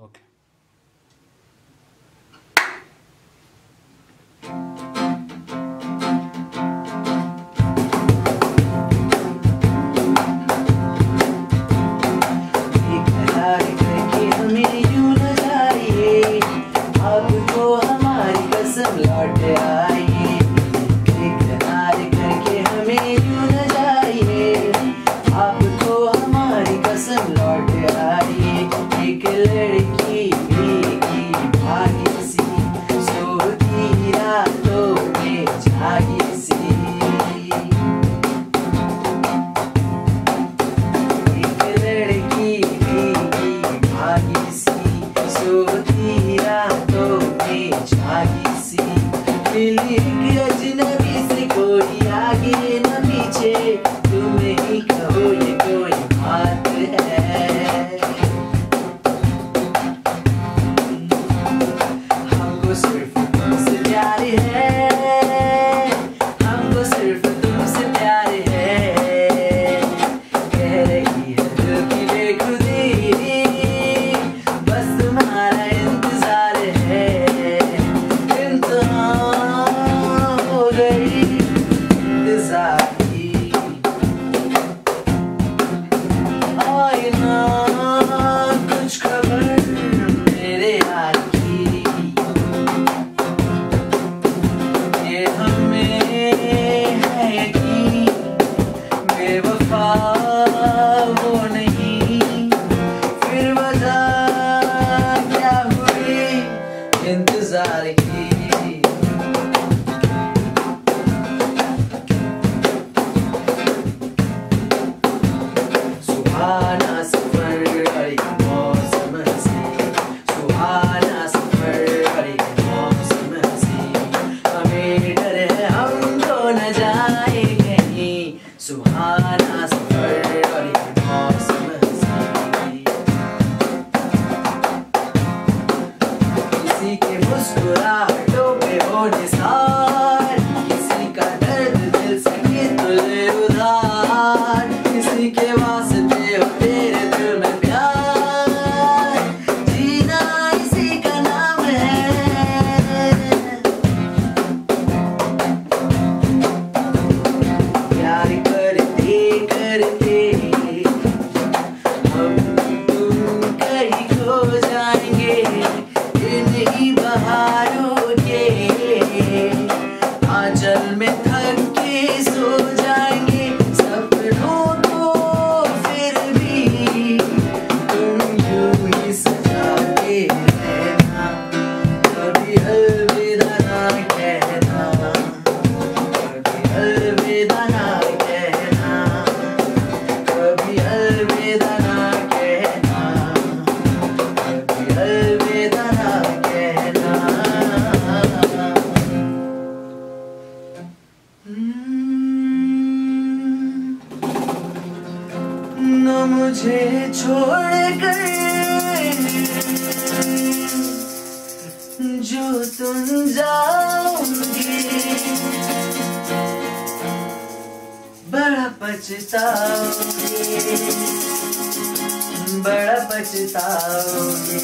Okay. मुस्कुराहटों हो निसार किसी किसी के वास्ते हो तेरे प्यार जीना इसी का नाम है प्यार करते करते। जल में थक के सो जाए। मुझे छोड़ गए जो तुम जाओगे। बड़ा पछताओगे। बड़ा पछताओगे।